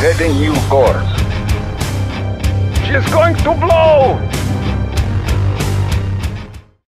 Heading new course. She's going to blow!